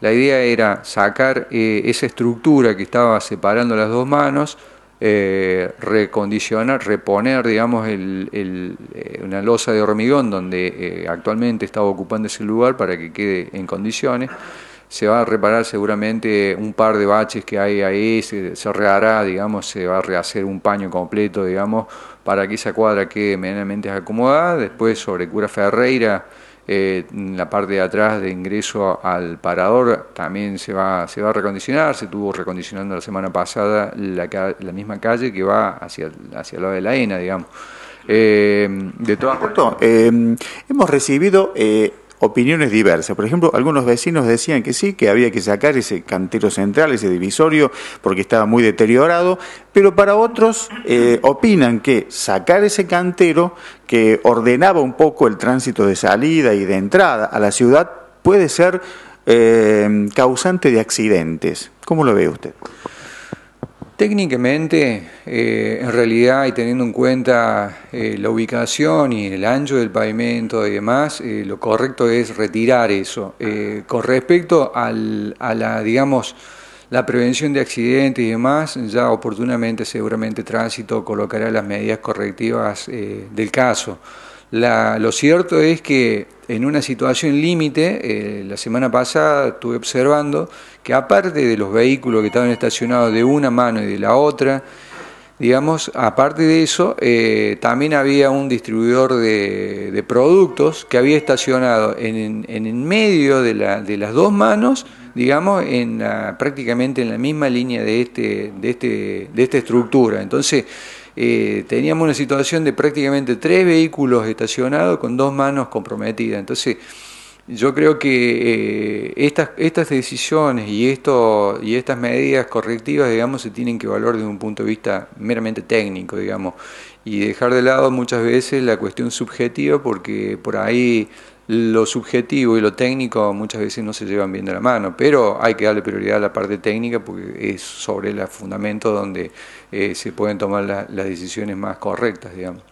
La idea era sacar eh, esa estructura que estaba separando las dos manos, eh, recondicionar, reponer, digamos, el, una losa de hormigón donde actualmente estaba ocupando ese lugar para que quede en condiciones se va a reparar seguramente un par de baches que hay ahí, se, se rehará, digamos, se va a rehacer un paño completo, digamos, para que esa cuadra quede medianamente acomodada. Después sobre Cura Ferreira, eh, la parte de atrás de ingreso al parador también se va, se va a recondicionar, se estuvo recondicionando la semana pasada la, la misma calle que va hacia, hacia el lado de la ENA, digamos. Eh, de todas eh, hemos recibido eh, opiniones diversas. Por ejemplo, algunos vecinos decían que sí, que había que sacar ese cantero central, ese divisorio, porque estaba muy deteriorado, pero para otros eh, opinan que sacar ese cantero que ordenaba un poco el tránsito de salida y de entrada a la ciudad puede ser eh, causante de accidentes. ¿Cómo lo ve usted? Técnicamente, eh, en realidad, y teniendo en cuenta eh, la ubicación y el ancho del pavimento y demás, eh, lo correcto es retirar eso. con respecto al, a la, digamos, la prevención de accidentes y demás, ya oportunamente seguramente Tránsito colocará las medidas correctivas del caso. lo cierto es que en una situación límite, eh, la semana pasada estuve observando que aparte de los vehículos que estaban estacionados de una mano y de la otra, digamos, aparte de eso, eh, también había un distribuidor de, productos que había estacionado en, en, medio de, la, de, las dos manos, digamos, en prácticamente en la misma línea de, este, de, este, de esta estructura. Entonces, eh, teníamos una situación de prácticamente tres vehículos estacionados con dos manos comprometidas. Entonces, yo creo que eh, estas, estas decisiones y, esto, y estas medidas correctivas, digamos, se tienen que evaluar desde un punto de vista meramente técnico, digamos, y dejar de lado muchas veces la cuestión subjetiva porque por ahí lo subjetivo y lo técnico muchas veces no se llevan bien de la mano, pero hay que darle prioridad a la parte técnica porque es sobre el fundamento donde eh, se pueden tomar las decisiones más correctas, digamos.